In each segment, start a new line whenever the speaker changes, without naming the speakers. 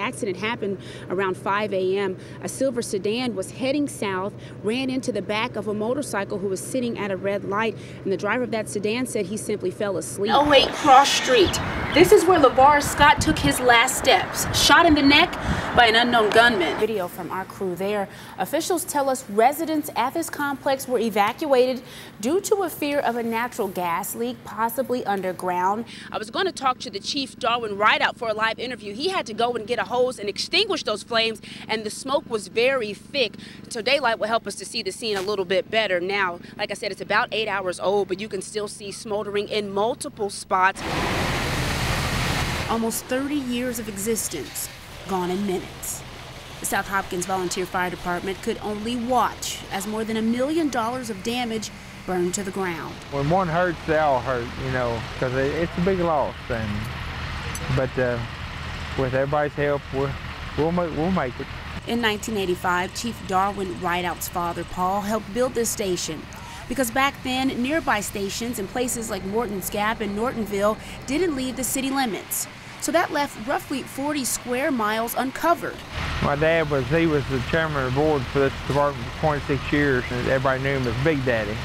Accident happened around 5 a.m. A silver sedan was heading south, ran into the back of a motorcycle who was sitting at a red light, and the driver of that sedan said he simply fell asleep. 08 Cross Street. This is where LeVar Scott took his last steps, shot in the neck by an unknown gunman. Video from our crew there. Officials tell us residents at this complex were evacuated due to a fear of a natural gas leak, possibly underground. I was going to talk to the chief, Darwin Rideout, for a live interview. He had to go and get a hose and extinguish those flames, and the smoke was very thick. So daylight will help us to see the scene a little bit better. Now, like I said, it's about eight hours old, but you can still see smoldering in multiple spots. Almost 30 years of existence gone in minutes. The South Hopkins Volunteer Fire Department could only watch as more than a million dollars of damage burned to the ground.
When one hurts, they all hurt, you know, because it's a big loss. And but uh, with everybody's help, we'll, we'll, make, we'll make it.
In 1985, Chief Darwin Rideout's father, Paul, helped build this station. Because back then, nearby stations in places like Morton's Gap and Nortonville didn't leave the city limits. So that left roughly 40 square miles uncovered.
My dad was, he was the chairman of the board for this department for 26 years, and everybody knew him as Big Daddy.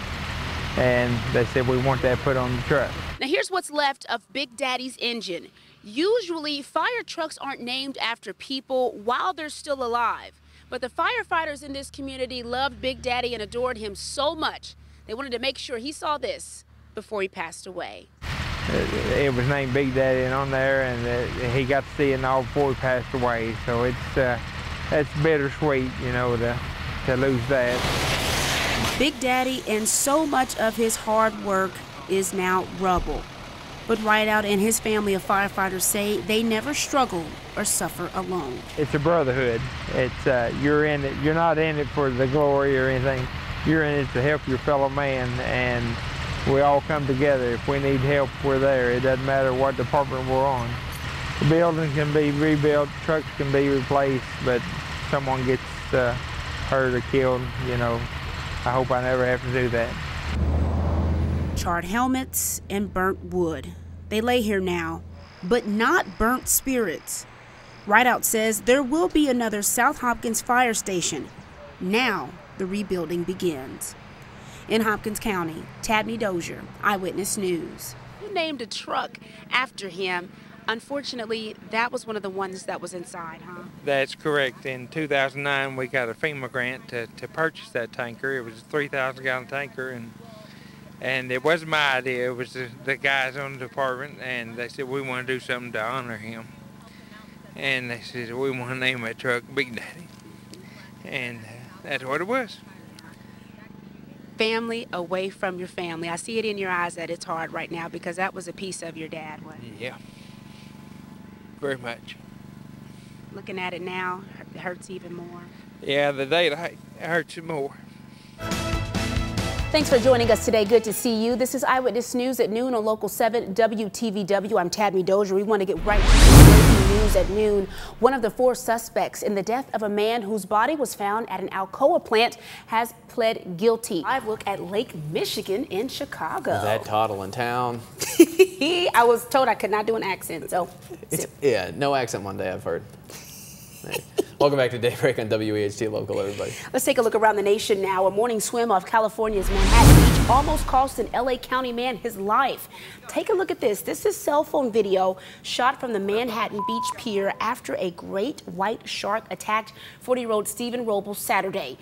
And they said, we want that put on the truck.
Now here's what's left of Big Daddy's engine. Usually, fire trucks aren't named after people while they're still alive. But the firefighters in this community loved Big Daddy and adored him so much, they wanted to make sure he saw this before he passed away.
It, was named Big Daddy and on there, and he got to see it all before he passed away. So it's uh, it's bittersweet, you know, to, to lose that.
Big Daddy and so much of his hard work is now rubble. But Rideout and his family of firefighters say they never struggle or suffer alone.
It's a brotherhood. It's uh, you're in it. You're not in it for the glory or anything. You're in it to help your fellow man, and we all come together. If we need help, we're there. It doesn't matter what department we're on. The building can be rebuilt, trucks can be replaced, but someone gets uh, hurt or killed, you know, I hope I never have to do that
charred helmets, and burnt wood. They lay here now, but not burnt spirits. Rideout says there will be another South Hopkins fire station. Now the rebuilding begins. In Hopkins County, Tabnie Dozier, Eyewitness News. You named a truck after him. Unfortunately, that was one of the ones that was inside, huh?
That's correct. In 2009, we got a FEMA grant to, to purchase that tanker. It was a 3,000 gallon tanker, and and it wasn't my idea, it was the, the guys on the department, and they said, we want to do something to honor him. And they said, we want to name that truck Big Daddy. And that's what it was.
Family away from your family. I see it in your eyes that it's hard right now because that was a piece of your dad,
Yeah, very much.
Looking at it now, it hurts even more.
Yeah, the daylight hurts you more.
Thanks for joining us today. Good to see you. This is Eyewitness News at noon on Local 7 WTVW. I'm Tabnie Dozier. We want to get right to the news at noon. One of the four suspects in the death of a man whose body was found at an Alcoa plant has pled guilty. Live look at Lake Michigan in Chicago.
That toddle in town.
I was told I could not do an accent, so.
yeah, no accent one day, I've heard. Welcome back to Daybreak on WEHT Local, everybody.
Let's take a look around the nation now. A morning swim off California's Manhattan Beach almost cost an LA County man his life. Take a look at this. This is cell phone video shot from the Manhattan Beach Pier after a great white shark attacked 40-year-old Stephen Robles Saturday.